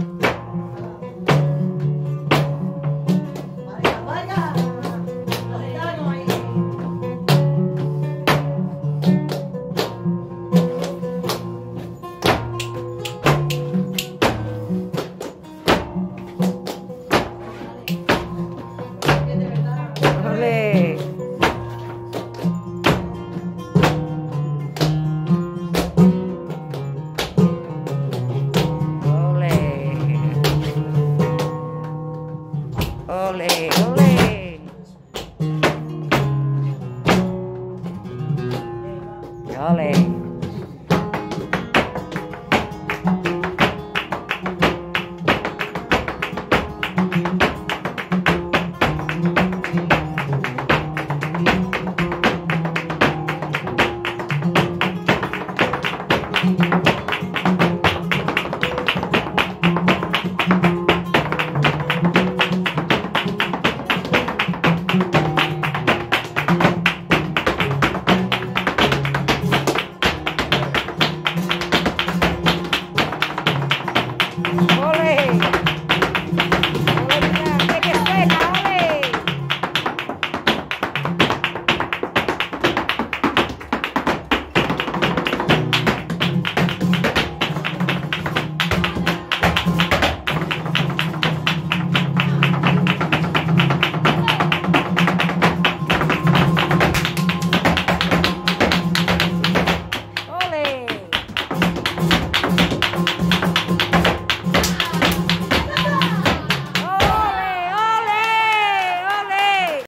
Bye. Ole. Ole.